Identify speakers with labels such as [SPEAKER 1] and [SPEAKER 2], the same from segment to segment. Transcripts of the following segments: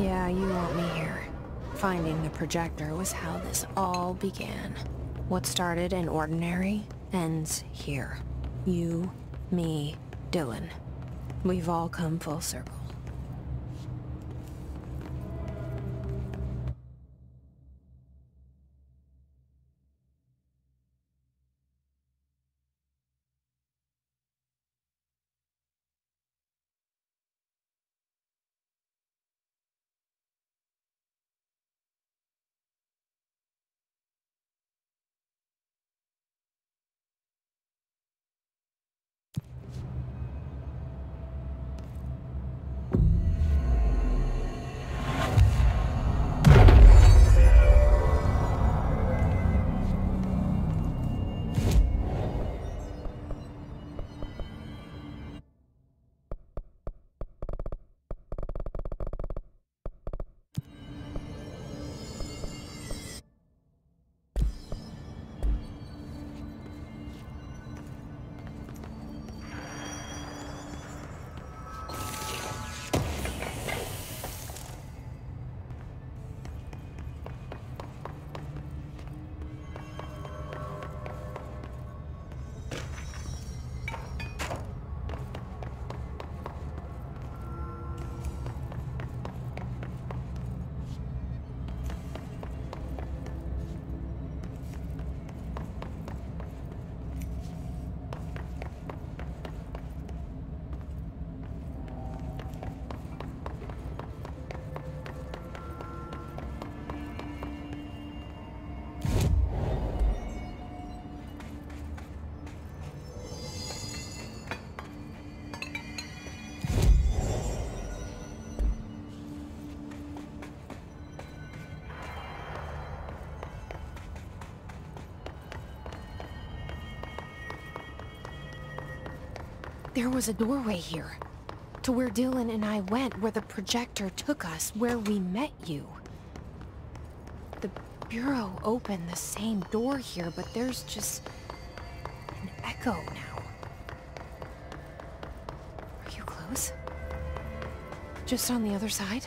[SPEAKER 1] Yeah, you want me here. Finding the projector was how this all began. What started in ordinary ends here. You, me, Dylan. We've all come full circle. There was a doorway here. To where Dylan and I went, where the projector took us, where we met you. The Bureau opened the same door here, but there's just... an echo now. Are you close? Just on the other side?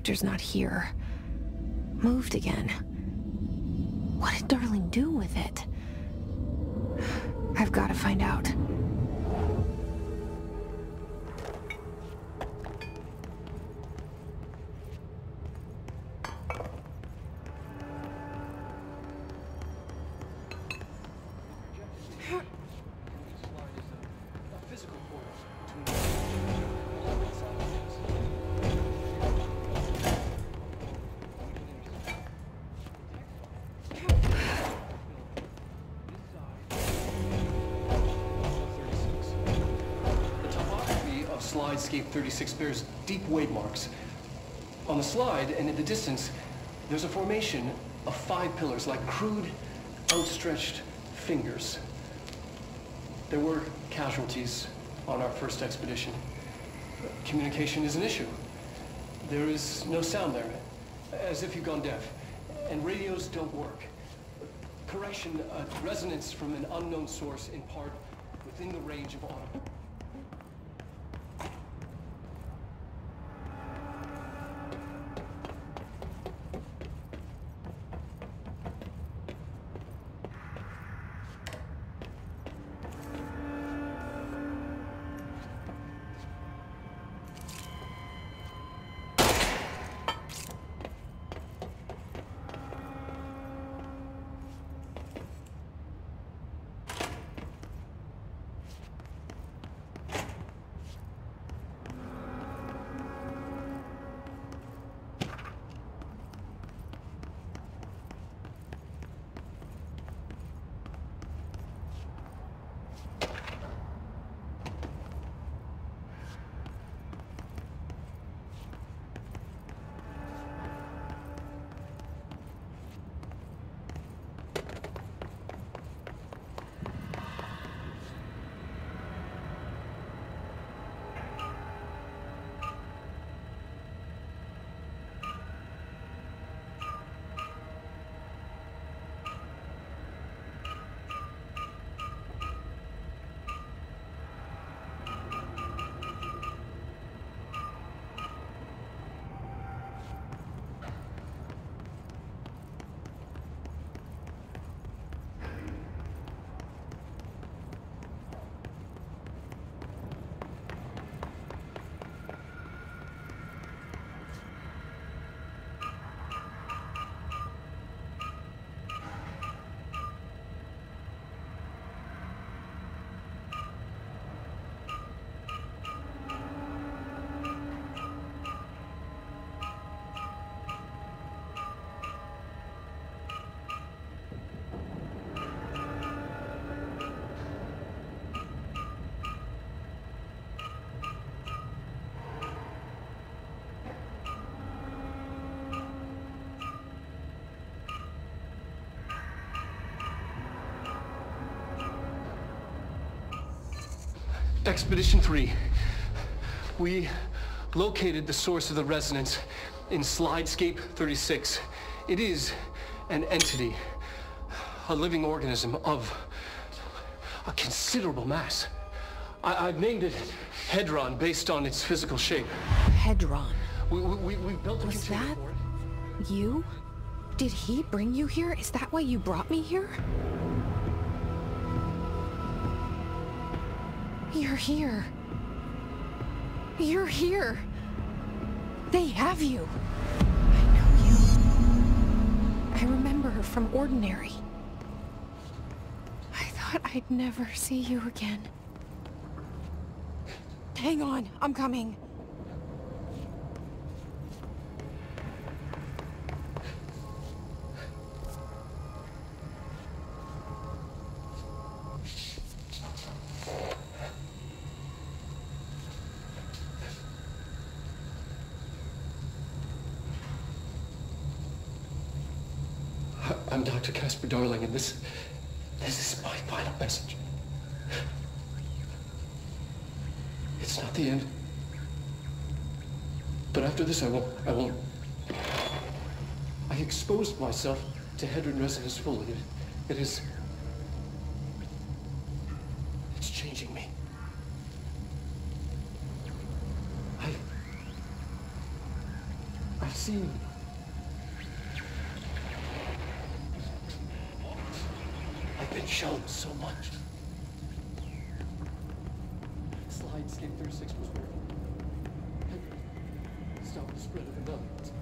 [SPEAKER 1] Projector's not here. Moved again. What did Darling do with it? I've got to find out.
[SPEAKER 2] Slidescape 36 bears deep wave marks. On the slide and in the distance, there's a formation of five pillars like crude, outstretched fingers. There were casualties on our first expedition. Communication is an issue. There is no sound there, as if you've gone deaf. And radios don't work. Correction, uh, resonance from an unknown source in part within the range of audible. Expedition 3. We located the source of the resonance in Slidescape 36. It is an entity, a living organism of a considerable mass. I have named it Hedron based on its physical shape.
[SPEAKER 1] Hedron?
[SPEAKER 2] We, we, we built a
[SPEAKER 1] Was that you? Did he bring you here? Is that why you brought me here? You're here. You're here. They have you. I know you. I remember her from Ordinary. I thought I'd never see you again. Hang on, I'm coming.
[SPEAKER 2] I'm Dr. Casper Darling, and this... this is my final message. It's not the end. But after this, I won't... I won't... I exposed myself to Hedron resonance fully. It, it is... It's changing me. I, I've seen. I've been shown so much. Slidescape 36 was where Hedron stopped the spread of the nuns.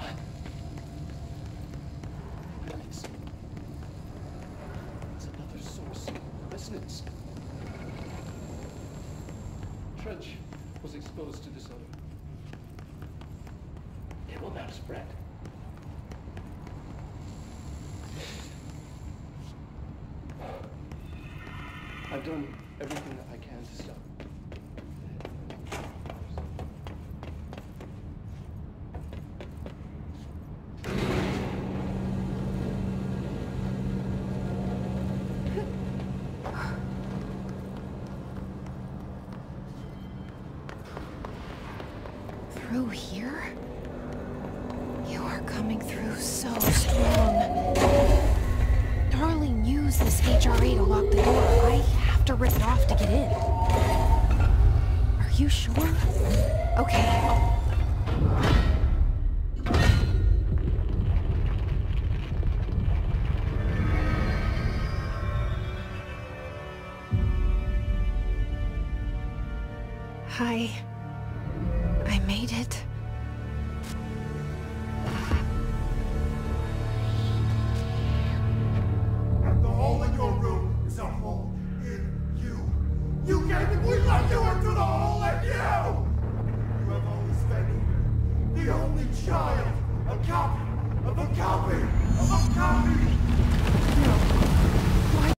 [SPEAKER 2] I'm. Nice. It's another source of resonance. Trench was exposed to this odor. It will now spread. I've done everything that I can to stop.
[SPEAKER 1] Through here? You are coming through so strong. Darling used this HRA to lock the door. I to rip it off to get in. Are you sure? Okay, Hi. I made it.